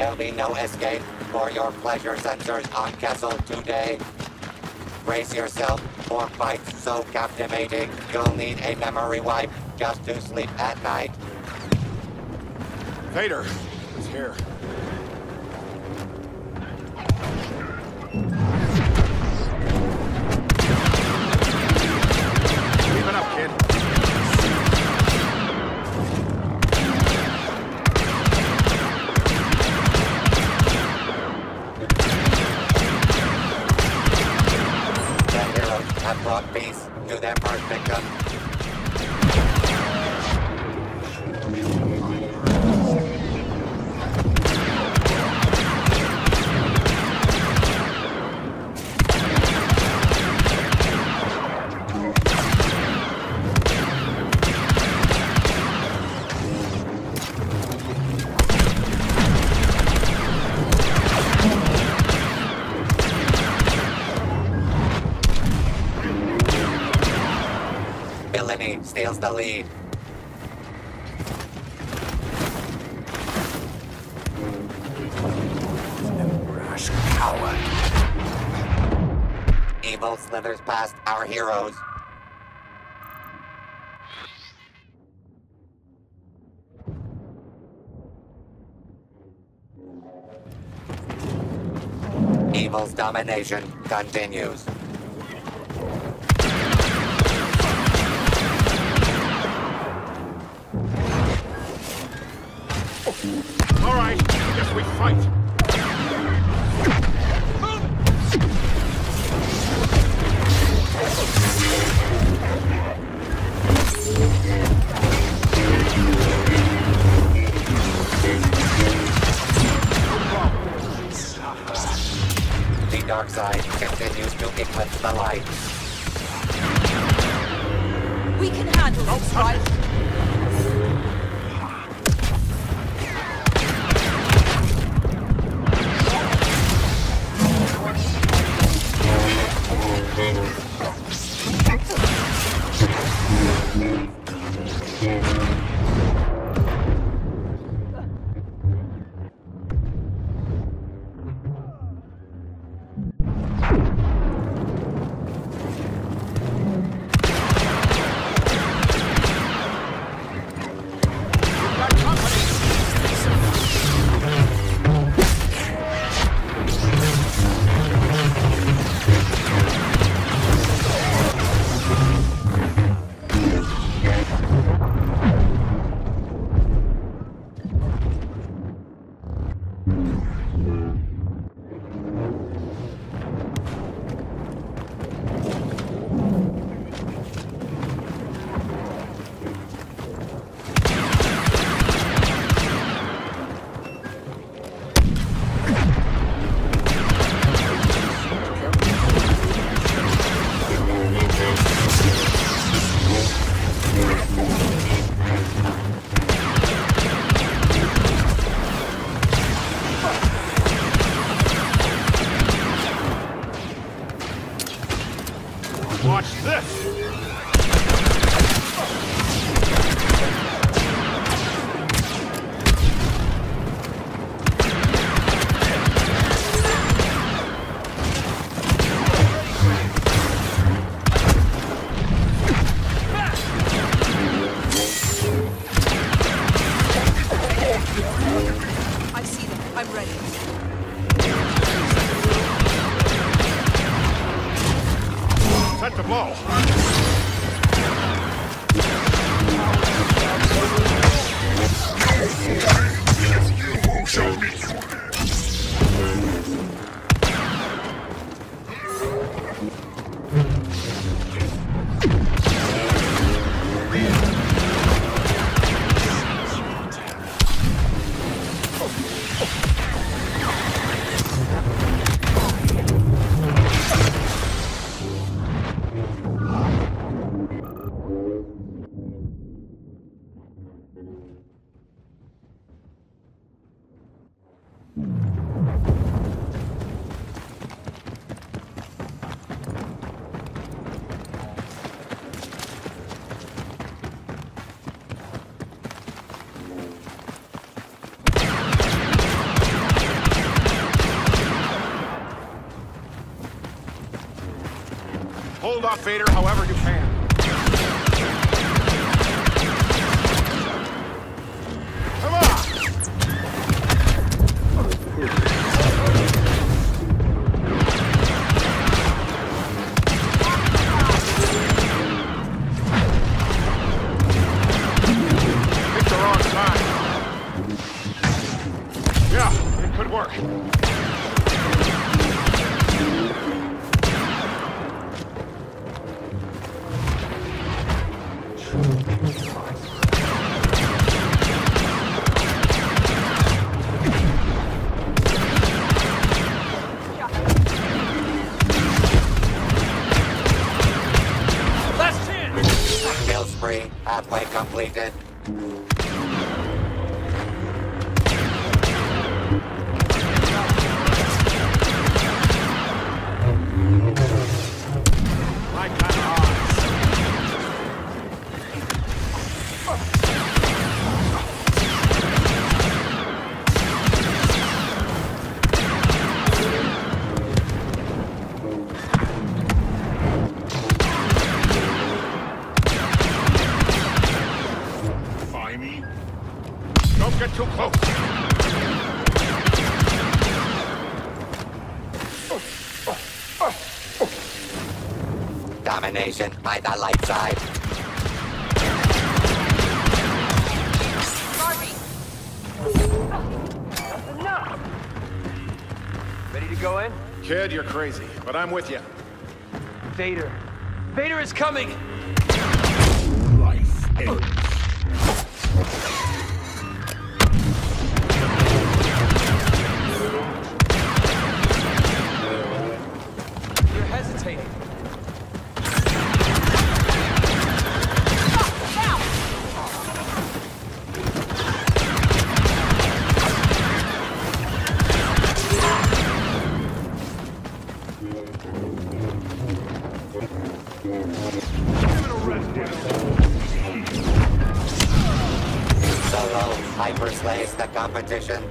There'll be no escape for your pleasure sensors on Kessel today. Brace yourself for fights so captivating, you'll need a memory wipe just to sleep at night. Vader is here. Villainy steals the lead. Coward. Evil slithers past our heroes. Evil's domination continues. We fight. Oh! Hold off Vader however you can. Yeah, it could work. Kill halfway completed. Domination by the light side. Ready to go in? Kid, you're crazy, but I'm with you. Vader. Vader is coming! Life ends. You're hesitating. Competition.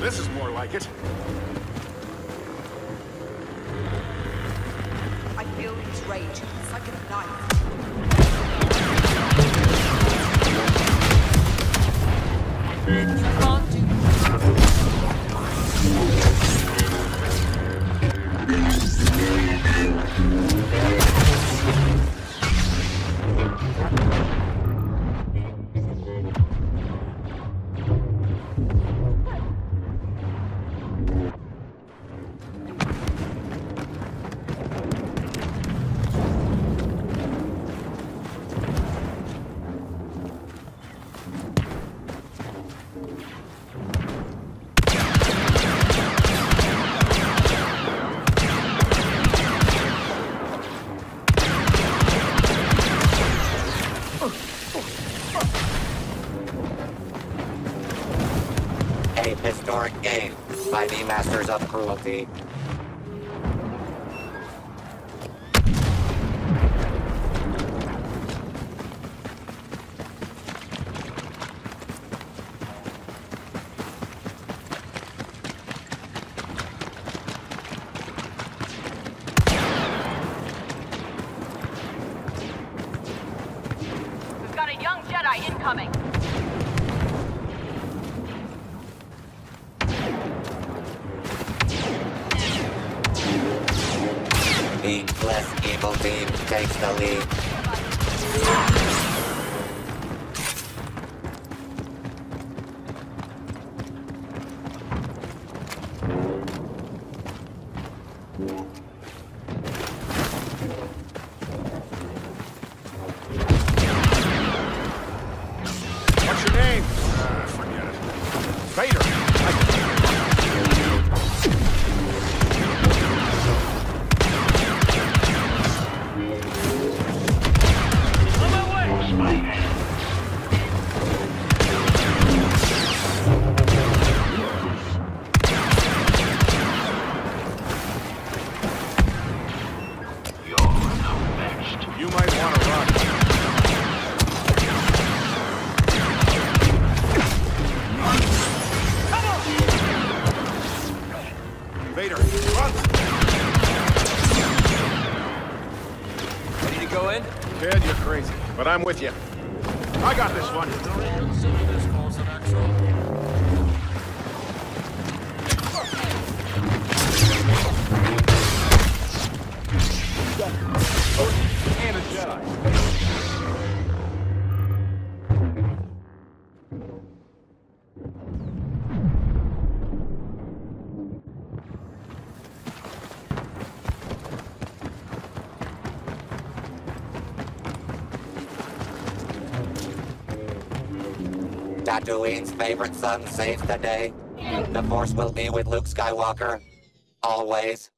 This is more like it. I feel his rage. It's like a knife. Masters of Cruelty. We've got a young Jedi incoming. The less evil team takes the lead. Kid, you're crazy, but I'm with you. I got this one. Oh, and a Jedi. Tatooine's favorite son saves the day. The Force will be with Luke Skywalker. Always.